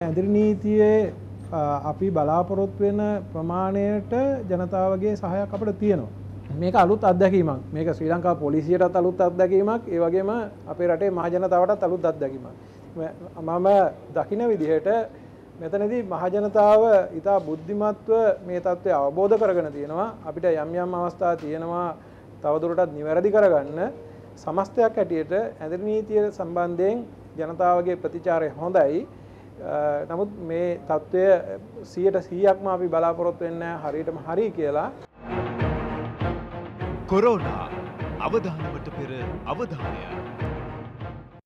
ඇදිරි නීතියේ අපි බලාපොරොත්තු වෙන ප්‍රමාණයට ජනතාවගේ සහයක් අපට තියෙනවා. මේක අලුත් අත්දැකීමක් මේක ශ්‍රී ලංකා පොලිසියටත් අලුත් අත්දැකීමක් ඒ වගේම අපේ රටේ මහජනතාවටත් අලුත් අත්දැකීමක්. මම දකින විදිහට මෙතනදී මහජනතාව ඉතා බුද්ධිමත්ව මේ තත්ත්වය අවබෝධ කරගෙන තියෙනවා අපිට යම් යම් අවස්ථා තියෙනවා තවදුරටත් නිවැරදි කරගන්න සමස්තයක් හැටියට ඇදිරි නීතිය සම්බන්ධයෙන් ජනතාවගේ ප්‍රතිචාරය හොඳයි. නමුත් මේ තත්ත්වය සියයට සීයක්ම අපි බලාපොරොත්තු වෙන්න හරියටම හරි කියලා. කොරෝනා අවධානවට පෙර අවධානය